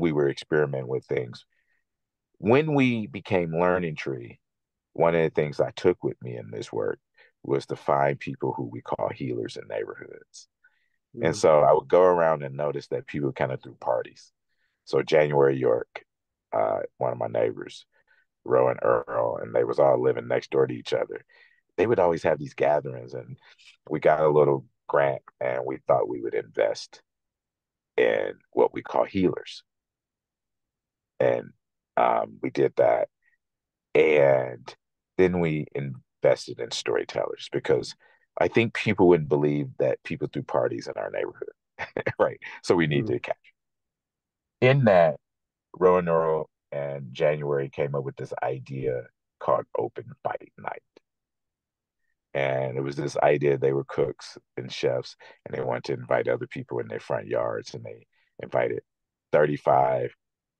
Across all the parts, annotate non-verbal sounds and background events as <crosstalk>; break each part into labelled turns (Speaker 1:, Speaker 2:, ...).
Speaker 1: we were experimenting with things. When we became Learning Tree, one of the things I took with me in this work was to find people who we call healers in neighborhoods. Mm-hmm. And mm. so I would go around and notice that people kind of threw parties. So January York, uh, one of my neighbors, Rowan Earl, and they was all living next door to each other. They would always have these gatherings, and we got a little grant, and we thought we would invest in what we call healers, and um, we did that, and then we invested in storytellers because I think people wouldn't believe that people threw parties in our neighborhood, <laughs> right? So we need mm-hmm. to catch. In that, Rowan Earl and January came up with this idea called Open Bite Night. And it was this idea they were cooks and chefs, and they wanted to invite other people in their front yards, and they invited 35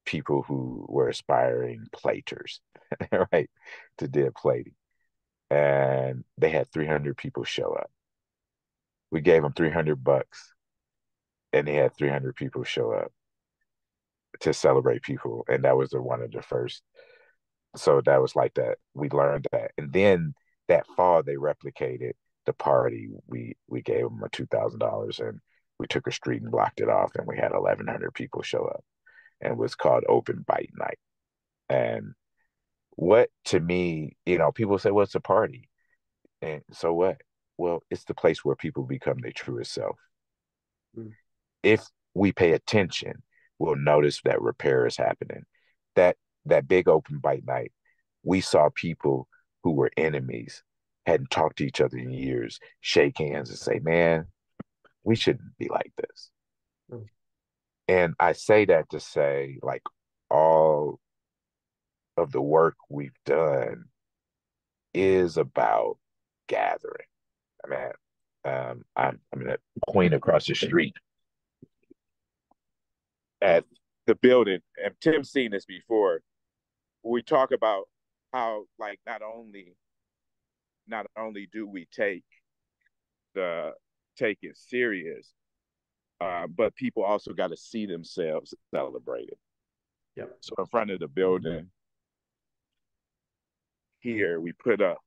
Speaker 1: people who were aspiring platers, <laughs> right, to did plating. And they had 300 people show up. We gave them 300 bucks, and they had 300 people show up to celebrate people, and that was the, one of the first. So that was like that. We learned that, and then that fall they replicated the party. We we gave them a two thousand dollars, and we took a street and blocked it off, and we had eleven hundred people show up, and was called Open Bite Night. And what to me, you know, people say, "What's well, a party?" And so what? Well, it's the place where people become their truest self. Mm. If we pay attention we'll notice that repair is happening. That that big open bite night, we saw people who were enemies, hadn't talked to each other in years, shake hands and say, Man, we shouldn't be like this. And I say that to say, like, all of the work we've done is about gathering. I mean, um, I'm, I'm going to point across the street at the building, and Tim's seen this before. We talk about how, like, not only not only do we take the take it serious, uh, but people also got to see themselves celebrated.
Speaker 2: Yeah.
Speaker 1: So in front of the building here, we put up